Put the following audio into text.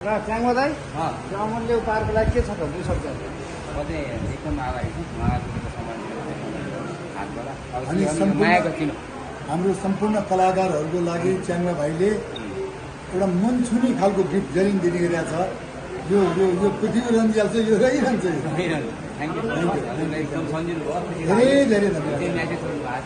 र च्याङ्गो दाई चामलले उपहारको लागि के छ त दुई शब्द? अझै एकदम आभारी छु हाम्रो सम्पूर्ण कलाकारहरूको लागि च्याङ्गा भाइले एउटा मन छुने खालको गिफ्ट जरिन दिने गरिरहेको छ। यो यो यो पृथ्वी रन्जिहाल्छ यो रहिरहन्छ धेरै धेरै धन्यवाद।